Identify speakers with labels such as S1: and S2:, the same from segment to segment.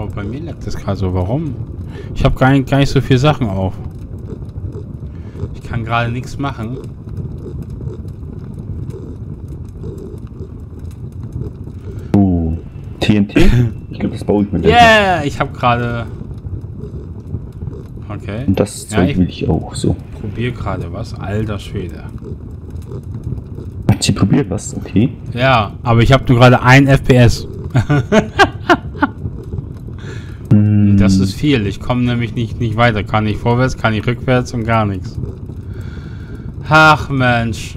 S1: Aber bei mir leckt das gerade so. Warum? Ich habe gar, nicht- gar nicht so viele Sachen auf. Ich kann gerade nichts machen.
S2: Oh. TNT? Ich glaube, das baue ich mir.
S1: Yeah! Ich habe gerade... Okay.
S2: Und das
S1: Ja,
S2: Zeug
S1: ich-
S2: will ich auch so.
S1: Probier gerade was. Alter Schwede.
S2: Hat sie probiert was? Okay.
S1: Ja, aber ich habe nur gerade ein FPS. Das ist viel. Ich komme nämlich nicht, nicht weiter. Kann nicht vorwärts, kann nicht rückwärts und gar nichts. Ach Mensch.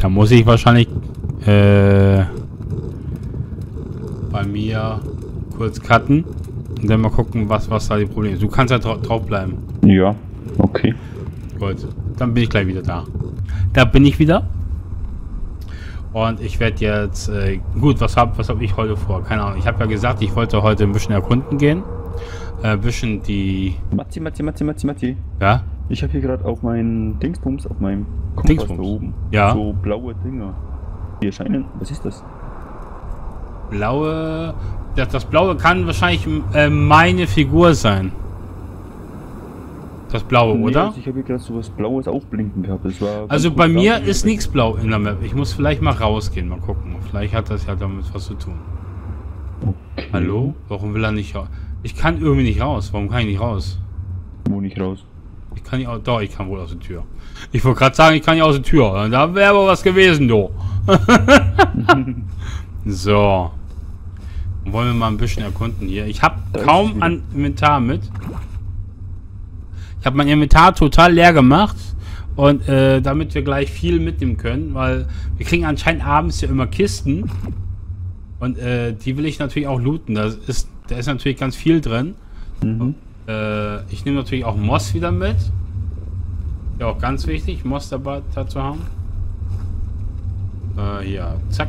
S1: Da muss ich wahrscheinlich äh, bei mir kurz cutten und dann mal gucken, was, was da die Probleme sind. Du kannst ja dra drauf bleiben.
S2: Ja, okay.
S1: Gut, dann bin ich gleich wieder da. Da bin ich wieder. Und ich werde jetzt, äh, gut, was habe was hab ich heute vor? Keine Ahnung. Ich habe ja gesagt, ich wollte heute ein bisschen erkunden gehen. Äh, ein bisschen die,
S2: Matti, Matti, Matti, Matti, Matti.
S1: ja,
S2: Ich habe hier gerade auf meinen Dingsbums, auf meinem Kompass
S1: Dingsbums?
S2: da oben.
S1: Ja.
S2: So blaue Dinger. Die erscheinen. Was ist das?
S1: blaue, das, das blaue kann wahrscheinlich äh, meine Figur sein. Das blaue,
S2: Nee,
S1: oder?
S2: also ich habe hier gerade so was Blaues aufblinken gehabt. Das war ganz
S1: Also bei mir ist nichts blau in der Map. Ich muss vielleicht mal rausgehen, mal gucken. Vielleicht hat das ja damit was zu tun.
S2: Okay.
S1: Hallo? Warum will er nicht raus? Ich kann irgendwie nicht raus. Warum kann ich nicht raus?
S2: Wo nicht raus?
S1: Ich kann nicht aus. Doch, ich kann wohl aus der Tür. Ich wollte gerade sagen, ich kann nicht aus der Tür. Da wäre aber was gewesen, du. so. Wollen wir mal ein bisschen erkunden hier. Ich habe kaum an Inventar mit. Ich habe mein Inventar total leer gemacht. Und äh, damit wir gleich viel mitnehmen können, weil wir kriegen anscheinend abends ja immer Kisten. Und äh, die will ich natürlich auch looten. Da ist, da ist natürlich ganz viel drin.
S2: Mhm.
S1: Äh, ich nehme natürlich auch Moss wieder mit. Ja, auch ganz wichtig, Moss dabei dazu haben. Äh, hier, zack.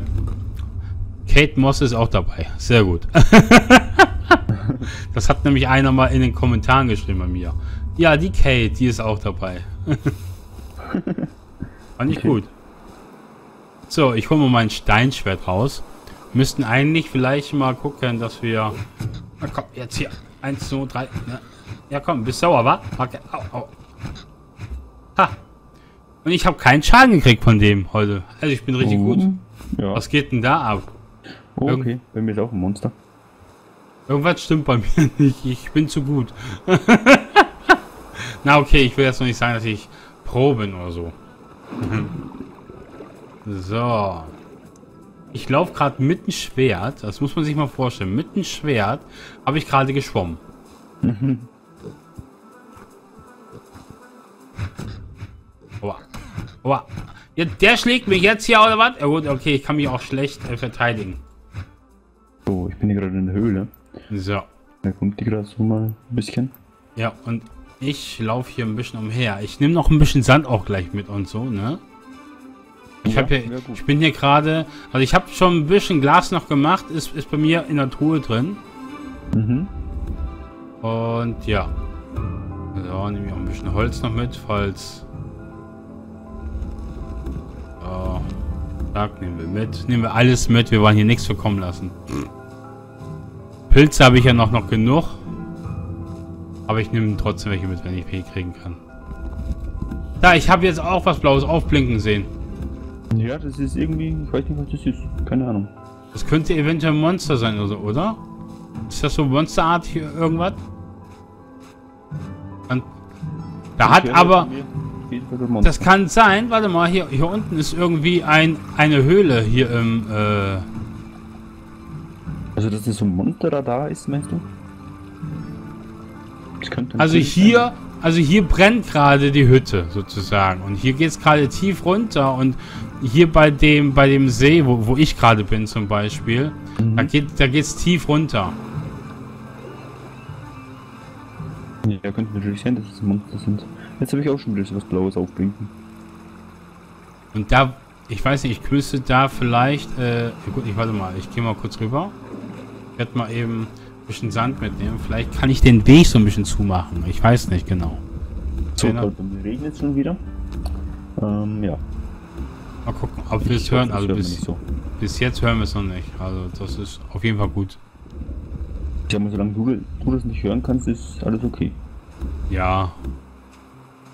S1: Kate Moss ist auch dabei. Sehr gut. das hat nämlich einer mal in den Kommentaren geschrieben bei mir. Ja, die Kate, die ist auch dabei. Fand ich
S2: Okay.
S1: gut. So, ich hole mal mein Steinschwert raus. Müssten eigentlich vielleicht mal gucken, dass wir... Na komm, jetzt hier. Eins, zwei, drei. Ja, ja komm, bist sauer, wa? Okay. Au, au. Ha. Und ich habe keinen Schaden gekriegt von dem heute. Also ich bin richtig
S2: Oh.
S1: gut.
S2: Ja.
S1: Was geht denn da ab?
S2: Oh, okay. Bei mir ist auch ein Monster.
S1: Irgendwas stimmt bei mir nicht. Ich bin zu gut. Na okay, ich will jetzt noch nicht sagen, dass ich Pro bin oder so. so. Ich laufe gerade mit dem Schwert. Das muss man sich mal vorstellen. Mit dem Schwert habe ich gerade geschwommen. Aua. Aua. Ja, der schlägt mich jetzt hier oder was? Ja gut, okay, ich kann mich auch schlecht äh, verteidigen.
S2: So, ich bin hier gerade in der Höhle.
S1: So.
S2: Da kommt die gerade so mal ein bisschen.
S1: Ja, und ich laufe hier ein bisschen umher. Ich nehme noch ein bisschen Sand auch gleich mit und so, ne? Ich
S2: Ja,
S1: hier, ich bin hier gerade, also ich habe schon ein bisschen Glas noch gemacht, ist, ist bei mir in der Truhe drin.
S2: Mhm.
S1: Und ja. So, nehme ich auch ein bisschen Holz noch mit, falls. So. Zack, nehmen wir mit. Nehmen wir alles mit, wir wollen hier nichts verkommen lassen. Pilze habe ich ja noch, noch genug. Aber ich nehme trotzdem welche mit, wenn ich welche kriegen kann. Da, ich habe jetzt auch was Blaues aufblinken sehen.
S2: Ja, das ist irgendwie, ich weiß nicht, was das ist. Keine Ahnung.
S1: Das könnte eventuell ein Monster sein oder so, oder? Ist das so Monsterart hier irgendwas? Und da hat aber...
S2: Monster.
S1: Das kann sein, warte mal, hier, hier unten ist irgendwie ein, eine Höhle hier im, äh,
S2: Also, dass das so ein Monsterradar ist, meinst du?
S1: Also hier,
S2: sein.
S1: also hier brennt gerade die Hütte sozusagen und hier geht es gerade tief runter und hier bei dem, bei dem See, wo, wo ich gerade bin zum Beispiel,
S2: Mhm.
S1: da geht, da geht's tief runter.
S2: Ja, könnte natürlich sein, dass es Monster sind. Jetzt habe ich auch schon wieder was Blaues aufblinken.
S1: Und da, ich weiß nicht, ich müsste da vielleicht, äh, gut, ich warte mal, ich gehe mal kurz rüber. Ich werde mal eben bisschen Sand mitnehmen. Vielleicht kann ich den Weg so ein bisschen zumachen. Ich weiß nicht genau.
S2: So,
S1: Genau.
S2: regnet es schon wieder. Ähm, ja.
S1: Mal gucken, ob wir es hören. Also bis,
S2: so.
S1: bis jetzt hören wir es noch nicht. Also das ist auf jeden Fall gut.
S2: Sag mal, solange du, du das nicht hören kannst, ist alles okay.
S1: Ja.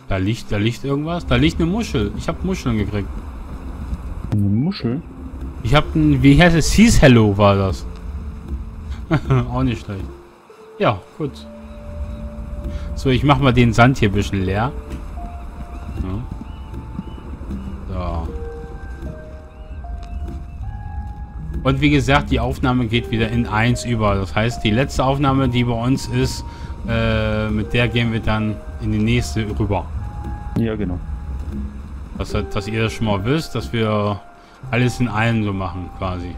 S1: Da liegt, da liegt irgendwas. Da liegt eine Muschel. Ich habe Muscheln gekriegt.
S2: Eine Muschel?
S1: Ich habe ein, wie heißt es? Seas Hello war das. Auch nicht schlecht. Ja, gut. So, ich mach mal den Sand hier ein bisschen leer. So. Und wie gesagt, die Aufnahme geht wieder in 1 über. Das heißt, die letzte Aufnahme, die bei uns ist, äh, mit der gehen wir dann in die nächste rüber.
S2: Ja, genau.
S1: Dass, dass ihr das schon mal wisst, dass wir alles in einem so machen, quasi.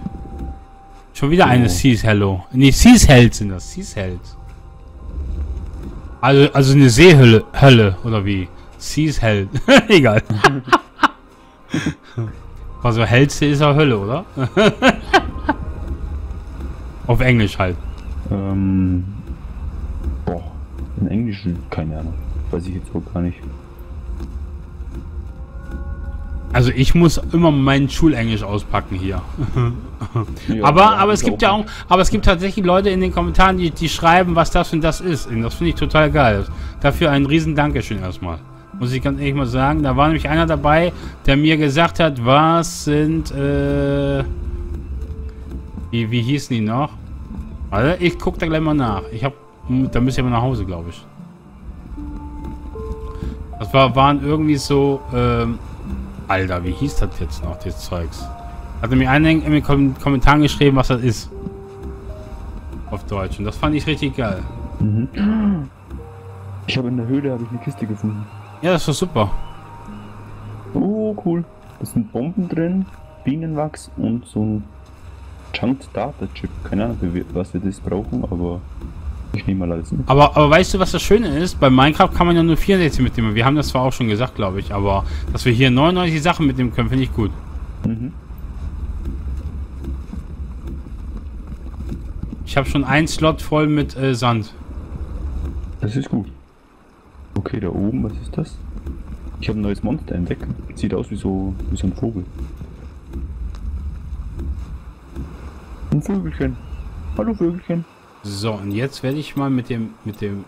S1: Schon wieder eine Seas Hello. Ne, Seas Held sind das. Seas Held. Also, also eine Seehölle, Hölle, oder wie? Seas Held. Egal. also hellste ist ja Hölle, oder? Auf Englisch halt.
S2: Ähm. Boah. In Englisch, keine Ahnung. Weiß ich jetzt auch gar nicht.
S1: Also ich muss immer mein Schulenglisch auspacken hier. ja, aber ja, aber es gibt ja auch, aber es gibt tatsächlich Leute in den Kommentaren, die, die schreiben, was das und das ist. Und das finde ich total geil. Dafür ein riesen Dankeschön erstmal. Muss ich ganz ehrlich mal sagen. Da war nämlich einer dabei, der mir gesagt hat, was sind, äh, wie, wie hießen die noch? Also ich gucke da gleich mal nach. Ich habe, da müsst ihr mal nach Hause, glaube ich. Das war, waren irgendwie so, ähm, Alter, wie hieß das jetzt noch, das Zeugs? Hat mir einer in den Kom Kommentaren geschrieben, was das ist. Auf Deutsch. Und das fand ich richtig geil. Mhm.
S2: Ich habe in der Höhle habe ich eine Kiste gefunden.
S1: Ja, das war super.
S2: Oh, cool. Da sind Bomben drin, Bienenwachs und so ein Chunked Data Chip. Keine Ahnung, was wir das brauchen, aber ich nehme mal alles.
S1: Aber, aber weißt du, was das Schöne ist? Bei Minecraft kann man ja nur 64 mitnehmen. Wir haben das zwar auch schon gesagt, glaube ich, aber dass wir hier 99 Sachen mitnehmen können, finde ich gut. Mhm. Ich habe schon einen Slot voll mit äh, Sand.
S2: Das ist gut. Okay, da oben, was ist das? Ich habe ein neues Monster entdeckt. Sieht aus wie so, wie so ein Vogel. Ein Vögelchen. Hallo Vögelchen.
S1: So, und jetzt werde ich mal mit dem, mit dem...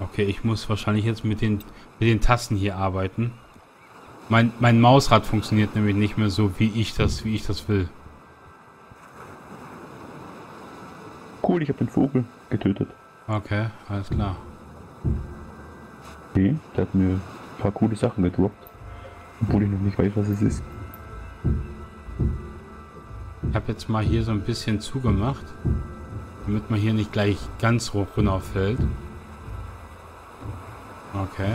S1: Okay, ich muss wahrscheinlich jetzt mit den, mit den Tasten hier arbeiten. Mein, mein Mausrad funktioniert nämlich nicht mehr so, wie ich das, wie ich das will.
S2: Cool, ich habe den Vogel getötet.
S1: Okay, alles klar.
S2: Okay, der hat mir ein paar coole Sachen gedroppt. Obwohl ich noch nicht weiß, was es ist.
S1: Ich habe jetzt mal hier so ein bisschen zugemacht, damit man hier nicht gleich ganz hoch runterfällt. Okay.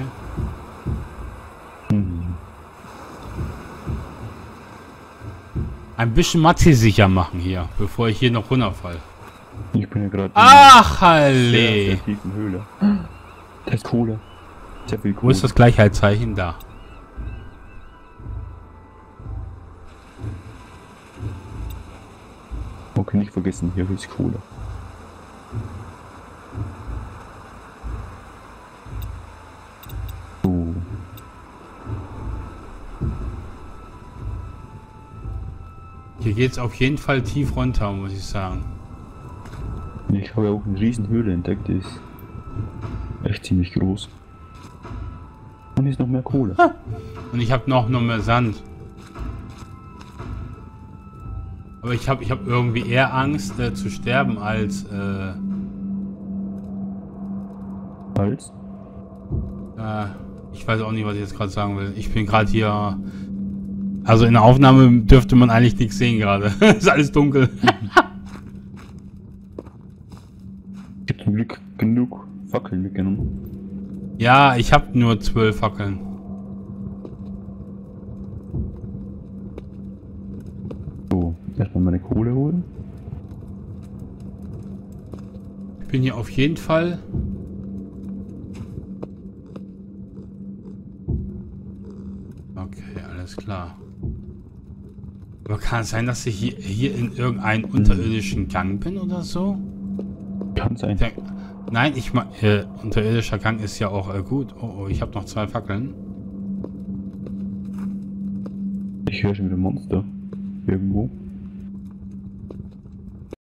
S1: Ein bisschen Mathe sicher machen hier, bevor ich hier noch runterfall.
S2: Ich bin ja gerade
S1: Ach, Halle! Sehr,
S2: sehr tiefen Höhle. Das ist Kohle.
S1: Sehr viel Kohle. Wo ist das Gleichheitszeichen? Da.
S2: Okay, nicht vergessen, hier ist Kohle. Oh.
S1: Hier geht es auf jeden Fall tief runter, muss ich sagen.
S2: Ich habe ja auch eine riesen Höhle entdeckt, die ist echt ziemlich groß. Und hier ist noch mehr Kohle.
S1: Und ich habe noch, noch mehr Sand. Aber ich habe ich hab irgendwie eher Angst äh, zu sterben als... Äh,
S2: als?
S1: Äh, ich weiß auch nicht, was ich jetzt gerade sagen will. Ich bin gerade hier... Also in der Aufnahme dürfte man eigentlich nichts sehen gerade. ist alles dunkel.
S2: ich habe zum Glück genug Fackeln mitgenommen.
S1: Ja, ich habe nur zwölf Fackeln.
S2: Erstmal meine Kohle holen.
S1: Ich bin hier auf jeden Fall. Okay, alles klar. Aber kann es sein, dass ich hier, hier in irgendeinem hm. unterirdischen Gang bin oder so?
S2: Kann sein.
S1: Der, nein, ich meine, äh, unterirdischer Gang ist ja auch äh, gut. Oh, oh, ich habe noch zwei Fackeln.
S2: Ich höre schon wieder Monster. Irgendwo.